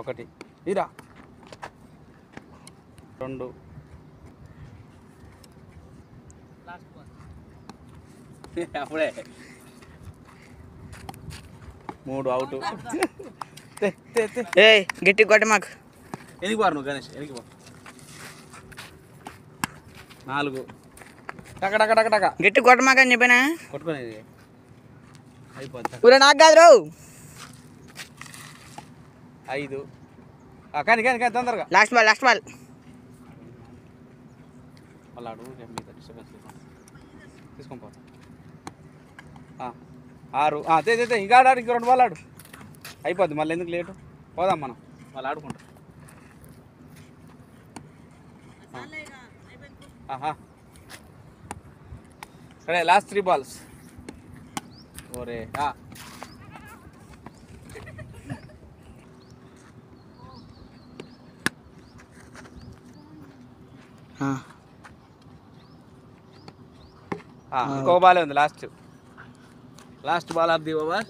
ఒకటి. ఇరా రెండు. అప్పుడే. మూడు అవుట్. తే తే తే. ఏ గట్టి కొట్ట మాకు. ఎనికి బారు నువ్వు గణేష్? ఎనికి నాలుగు. టక టక టక టక. గట్టి కొట్ట మాకు అని చెప్పినా? కొట్టుకునేది. అయిపోద్ది ఊరే నాకు కాదు రావు ఐదు. కానీ కానీ కానీ తొందరగా. లాస్ట్ బాల్ లాస్ట్ బాల్ మళ్ళీ అడుగు రేపు మీద డిస్టర్బెన్స్ తీసుకొని పోతా. ఆరు. తే ఇంకా ఆడాడు ఇంక రెండు బాల్ ఆడు అయిపోద్ది మళ్ళీ ఎందుకు లేటు? పోదాం మనం. మళ్ళీ ఆడుకుంటాం. సరే లాస్ట్ త్రీ బాల్స్ ఓరే ఆ. ఆ, ఇంకో బాలే ఉంది last last ball of the over